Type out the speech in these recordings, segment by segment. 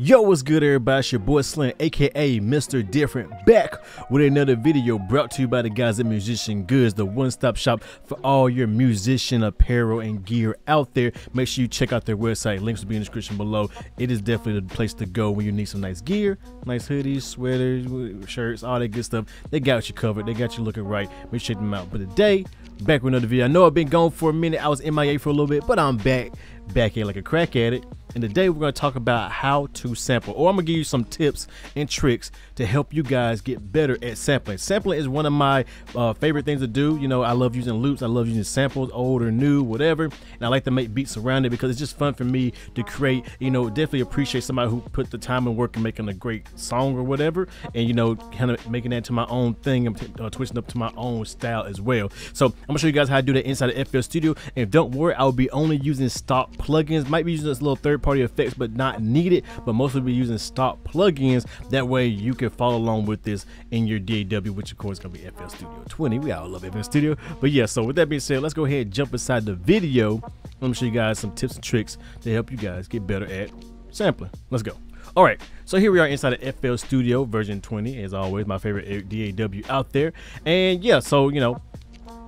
Yo, what's good everybody? It's your boy Slim, aka Mr. Different, back with another video brought to you by the guys at Musician Goods, the one-stop shop for all your musician apparel and gear out there. Make sure you check out their website. Links will be in the description below. It is definitely the place to go when you need some nice gear, nice hoodies, sweaters, shirts, all that good stuff. They got you covered. They got you looking right. Make sure you check them out. But today, back with another video. I know I've been gone for a minute. I was in MIA for a little bit, but I'm back, back in like a crack at it. And today we're going to talk about how to sample, or I'm going to give you some tips and tricks to help you guys get better at sampling. Sampling is one of my uh, favorite things to do. You know, I love using loops. I love using samples, old or new, whatever. And I like to make beats around it because it's just fun for me to create, you know, definitely appreciate somebody who put the time and work in making a great song or whatever. And, you know, kind of making that to my own thing and uh, twisting up to my own style as well. So I'm going to show you guys how to do that inside of FL Studio. And don't worry, I'll be only using stock plugins. Might be using this little third party effects, but not needed. But mostly be using stock plugins. That way you can follow along with this in your DAW, which of course is gonna be FL Studio 20. We all love FL Studio. But yeah, so with that being said, let's go ahead and jump inside the video. I'm gonna show you guys some tips and tricks to help you guys get better at sampling. Let's go. All right, so here we are inside of FL Studio version 20, as always, my favorite DAW out there. And yeah, so you know,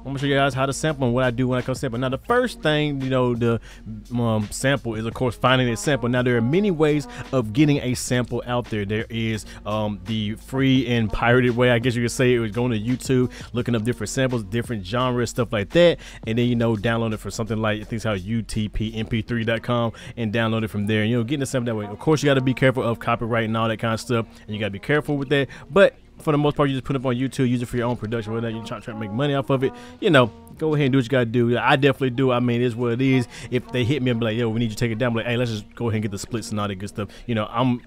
I'm gonna show you guys how to sample and what I do when I come sample. Now, the first thing, you know, the um, sample is, of course, finding a sample. Now, there are many ways of getting a sample out there. There is um, the free and pirated way, I guess you could say it was going to YouTube, looking up different samples, different genres, stuff like that. And then, you know, download it for something like things how utpmp3.com and download it from there. And, you know, getting the sample that way. Of course, you got to be careful of copyright and all that kind of stuff. And you got to be careful with that. But for the most part, you just put it up on YouTube, use it for your own production, whatever you're trying, trying to make money off of it, you know, go ahead and do what you gotta do. I definitely do. I mean, it's what it is. If they hit me and be like, yo, we need you to take it down, I'm like, hey, let's just go ahead and get the splits and all that good stuff. You know, I'm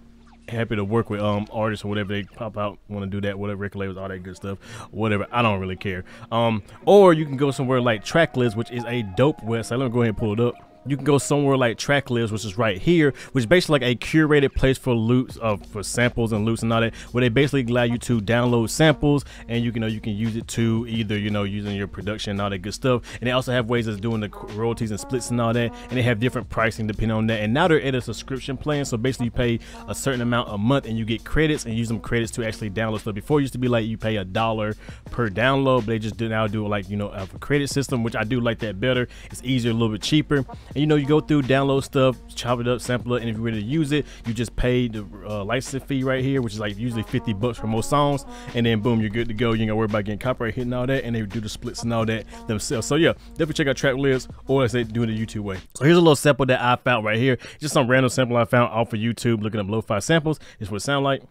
happy to work with um artists or whatever they pop out want to do that whatever record labels all that good stuff whatever i don't really care um or you can go somewhere like Tracklib which is a dope website let me go ahead and pull it up you can go somewhere like Tracklib, which is right here, which is basically like a curated place for loops of uh, for samples and loops and all that, where they basically allow you to download samples and you can know you can use it to either you know using your production and all that good stuff. And they also have ways of doing the royalties and splits and all that, and they have different pricing depending on that. And now they're at a subscription plan, so basically you pay a certain amount a month and you get credits and use them credits to actually download stuff. Before it used to be like you pay a dollar per download, but they just do now do it like you know a credit system, which I do like that better. It's easier, a little bit cheaper and you know, you go through, download stuff, chop it up, sample it, and if you're ready to use it, you just pay the uh, license fee right here, which is like usually 50 bucks for most songs, and then boom, you're good to go. You ain't gotta worry about getting copyright hitting all that, and they do the splits and all that themselves. So yeah, definitely check out Tracklib, or as they do it the YouTube way. So here's a little sample that I found right here. Just some random sample I found off of YouTube, looking up lo-fi samples. Is what it sound like.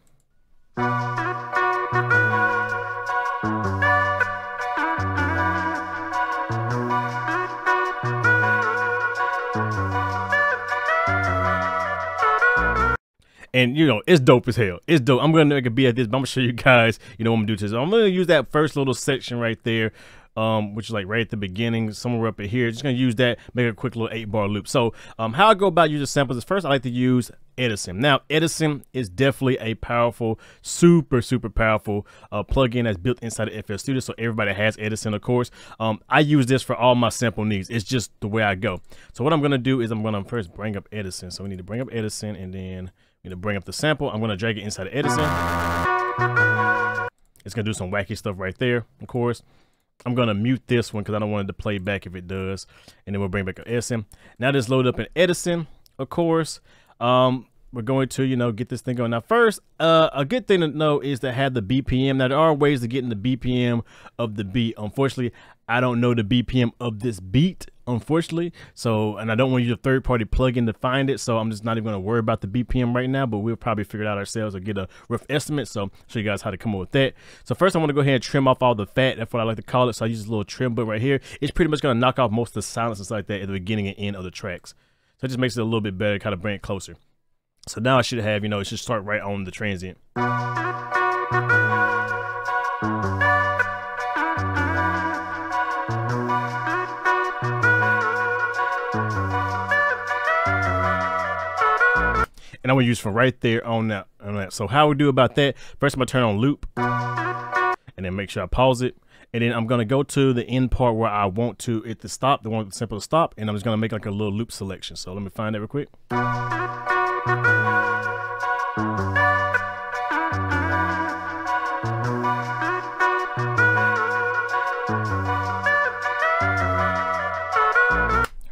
And you know it's dope as hell. It's dope. I'm gonna make a beat at this, but I'm gonna show you guys. You know what I'm gonna do to this. I'm gonna use that first little section right there. Um, which is like right at the beginning, somewhere up in here. Just gonna use that, make a quick little eight bar loop. So, um, how I go about using samples is first I like to use Edison. Now, Edison is definitely a powerful, super, super powerful uh, plugin that's built inside of FL Studio. So everybody has Edison, of course. Um, I use this for all my sample needs. It's just the way I go. So what I'm gonna do is I'm gonna first bring up Edison. So we need to bring up Edison and then I'm gonna bring up the sample. I'm gonna drag it inside of Edison. It's gonna do some wacky stuff right there, of course. I'm gonna mute this one because I don't want it to play back if it does. And then we'll bring back Edison. Now this load up in Edison, of course. Um, we're going to, you know, get this thing going. Now, first, uh, a good thing to know is to have the BPM. Now, there are ways to get in the BPM of the beat. Unfortunately, I don't know the BPM of this beat, unfortunately. So, and I don't want you to third party plugin to find it. So I'm just not even going to worry about the BPM right now, but we'll probably figure it out ourselves or get a rough estimate. So show you guys how to come up with that. So first I want to go ahead and trim off all the fat. That's what I like to call it. So I use this little trim button right here. It's pretty much going to knock off most of the silence and stuff like that at the beginning and end of the tracks. So it just makes it a little bit better, kind of bring it closer. So now I should have, you know, it should start right on the transient. and I'm gonna use from right there on that. On that. So how we do about that? First, I'm gonna turn on loop, and then make sure I pause it. And then I'm gonna go to the end part where I want to it to stop, the one simple to stop, and I'm just gonna make like a little loop selection. So let me find that real quick.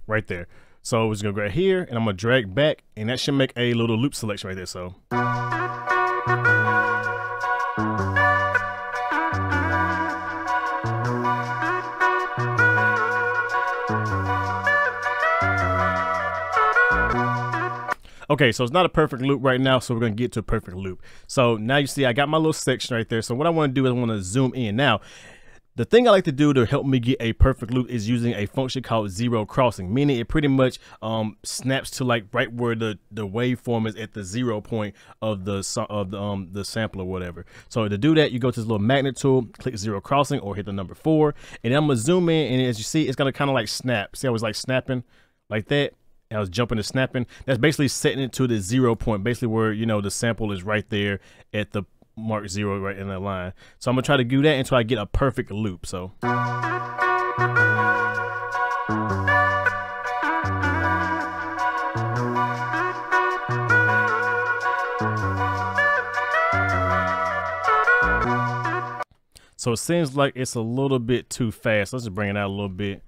Right there. So we're just gonna go right here and I'm gonna drag back and that should make a little loop selection right there. So. Okay, so it's not a perfect loop right now, so we're gonna get to a perfect loop. So now you see I got my little section right there. So what I wanna do is I wanna zoom in. Now, the thing I like to do to help me get a perfect loop is using a function called zero crossing, meaning it pretty much um, snaps to like right where the, the waveform is at the zero point of the of the um the sample or whatever. So to do that, you go to this little magnet tool, click zero crossing, or hit the number four, and I'm gonna zoom in, and as you see, it's gonna kind of like snap. See, I was like snapping like that. I was jumping and snapping. That's basically setting it to the zero point, basically where you know the sample is right there at the mark zero right in that line. So I'm gonna try to do that until I get a perfect loop. So. So it seems like it's a little bit too fast. Let's just bring it out a little bit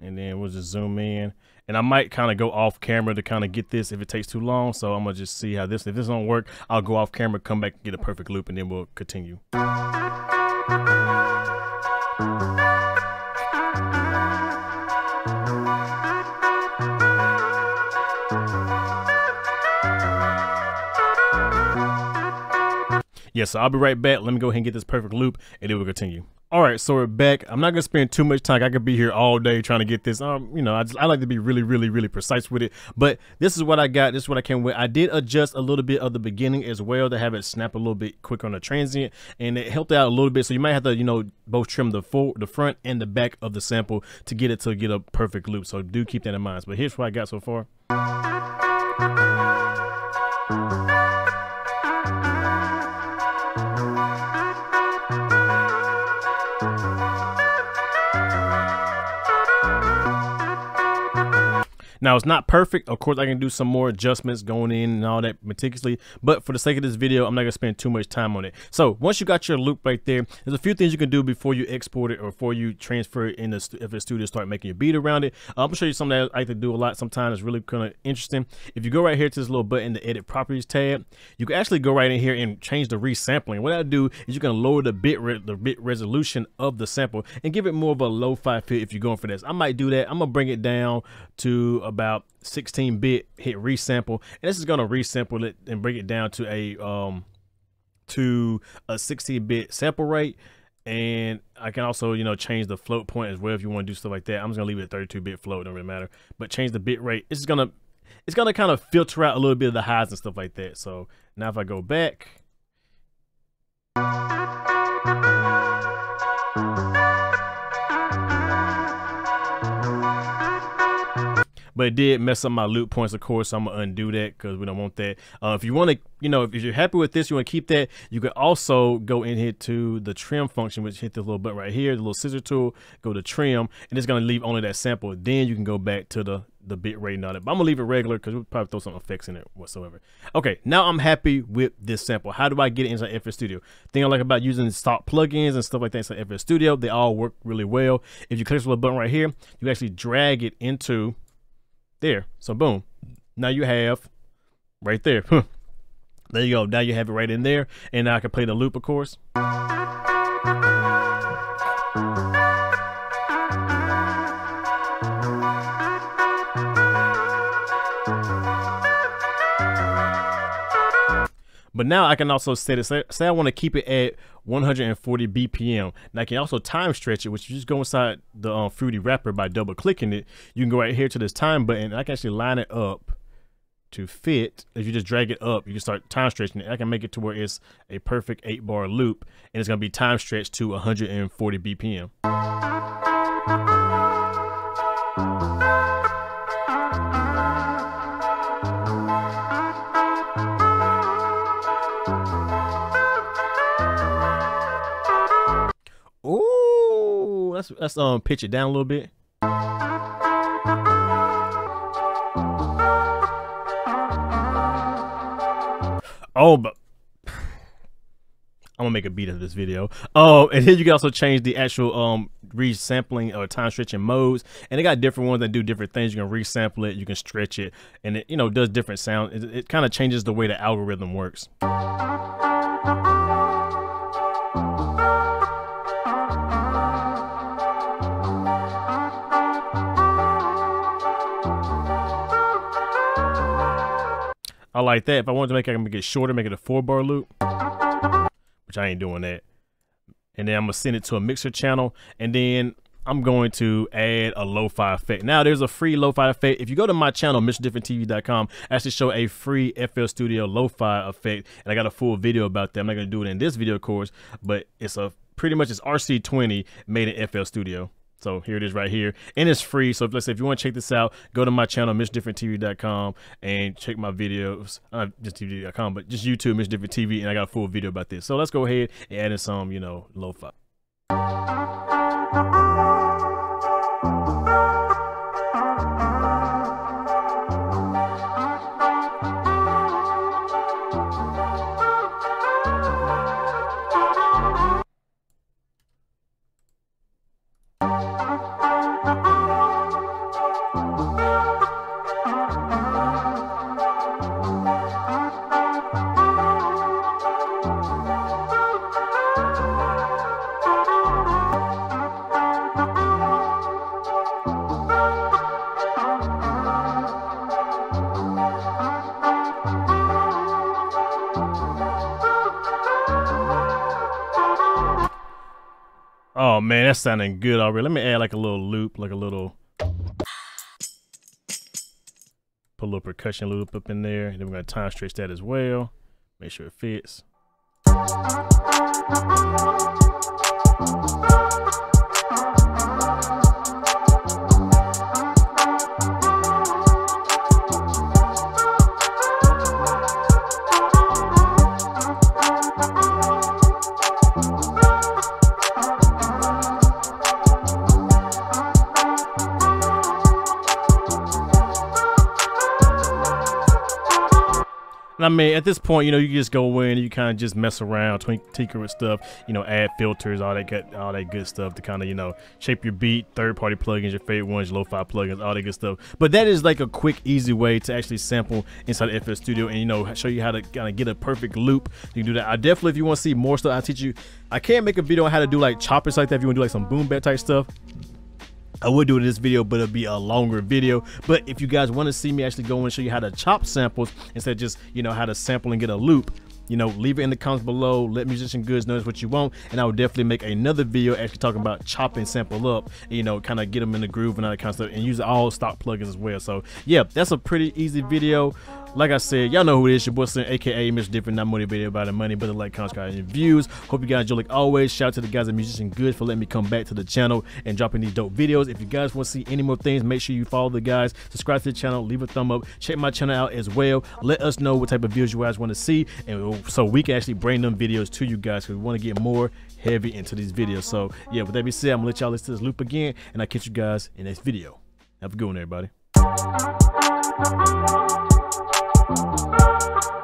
and then we'll just zoom in and I might kind of go off camera to kind of get this if it takes too long. So I'm gonna just see how this, if this don't work, I'll go off camera, come back, get a perfect loop, and then we'll continue. Yeah, so I'll be right back. Let me go ahead and get this perfect loop, and then we'll continue. All right, so we're back. I'm not gonna spend too much time. I could be here all day trying to get this. Um, you know, I, just, I like to be really, really, really precise with it. But this is what I got. This is what I came with. I did adjust a little bit of the beginning as well to have it snap a little bit quicker on the transient, and it helped out a little bit. So you might have to, you know, both trim the full, the front and the back of the sample to get it to get a perfect loop. So do keep that in mind. But here's what I got so far. Now it's not perfect. Of course, I can do some more adjustments going in and all that meticulously. But for the sake of this video, I'm not gonna spend too much time on it. So once you got your loop right there, there's a few things you can do before you export it or before you transfer it in the FL Studio start making your beat around it. Uh, I'm gonna show you something that I like to do a lot. Sometimes it's really kind of interesting. If you go right here to this little button, the Edit Properties tab, you can actually go right in here and change the resampling. What I do is you can lower the bit the bit resolution of the sample and give it more of a lo-fi feel if you're going for this. I might do that. I'm gonna bring it down to about 16 bit hit resample and this is going to resample it and bring it down to a um to a 16 bit sample rate. And I can also you know change the float point as well if you want to do stuff like that. I'm just gonna leave it at 32 bit float don't really matter. But change the bit rate it's gonna it's gonna kind of filter out a little bit of the highs and stuff like that. So now if I go back but it did mess up my loop points of course so i'm gonna undo that because we don't want that. Uh, if you want to you know if you're happy with this you want to keep that you can also go in here to the trim function which hit the little button right here the little scissor tool go to trim and it's to leave only that sample. Then you can go back to the the bit rate and all that. But i'm gonna leave it regular because we'll probably throw some effects in it whatsoever. Okay now i'm happy with this sample. How do i get it inside FL Studio? Thing i like about using stock plugins and stuff like that inside FL Studio they all work really well. If you click this little button right here you actually drag it into there. So boom. Now you have right there. there you go. Now you have it right in there. And I can play the loop, of course. But now I can also set it, say, say I want to keep it at 140 BPM. Now I can also time stretch it, which you just go inside the um, Fruity Wrapper by double clicking it. You can go right here to this time button. I can actually line it up to fit. If you just drag it up, you can start time stretching it. I can make it to where it's a perfect eight bar loop and it's going to be time stretched to 140 BPM. Let's let's um pitch it down a little bit. Oh, but I'm gonna make a beat of this video. Oh, and then you can also change the actual um resampling or time stretching modes, and they got different ones that do different things. You can resample it, you can stretch it, and it you know does different sound. It, it kind of changes the way the algorithm works. I like that. If I wanted to make it, I can make it shorter, make it a four bar loop, which I ain't doing that. And then I'm gonna send it to a mixer channel, and then I'm going to add a lo-fi effect. Now there's a free lo-fi effect. If you go to my channel, MrDifferentTV.com, I actually show a free FL Studio lo-fi effect, and I got a full video about that. I'm not gonna do it in this video, course, but it's a pretty much it's RC20 made in FL Studio. So here it is right here. And it's free. So if, let's say if you want to check this out, go to my channel, MrDifferentTV.com and check my videos. Not just TV.com, but just YouTube, Mr. Different TV, and I got a full video about this. So let's go ahead and add in some, you know, lo-fi. Oh man, that's sounding good already. Let me add like a little loop, like a little put a little percussion loop up in there. And then we're gonna time stretch that as well. Make sure it fits. Mean, at this point, you know, you just go in, you kind of just mess around, tinker with stuff, you know, add filters, all that good, all that good stuff to kind of, you know, shape your beat, third-party plugins, your favorite ones, your lo-fi plugins, all that good stuff. But that is like a quick, easy way to actually sample inside FL Studio and, you know, show you how to kind of get a perfect loop. You can do that. I definitely, if you want to see more stuff, I teach you. I can't make a video on how to do like choppers like that. If you want to do like some boom bap type stuff, I would do it in this video, but it'll be a longer video. But if you guys want to see me actually go and show you how to chop samples instead of just, you know, how to sample and get a loop, you know, leave it in the comments below. Let Musician Goods know what you want. And I will definitely make another video actually talking about chopping sample up, you know, kind of get them in the groove and all that kind of stuff and use all stock plugins as well. So yeah, that's a pretty easy video. Like I said, y'all know who it is. Your boy Slim, aka Mr. Different, not motivated by the money, but the like, comments, and views. Hope you guys enjoy like always. Shout out to the guys at Musician Goods for letting me come back to the channel and dropping these dope videos. If you guys want to see any more things, make sure you follow the guys, subscribe to the channel, leave a thumb up, check my channel out as well. Let us know what type of videos you guys want to see, and so we can actually bring them videos to you guys because we want to get more heavy into these videos. So yeah, with that being said, I'm gonna let y'all listen to this loop again, and I catch you guys in next video. Have a good one, everybody. Thank you.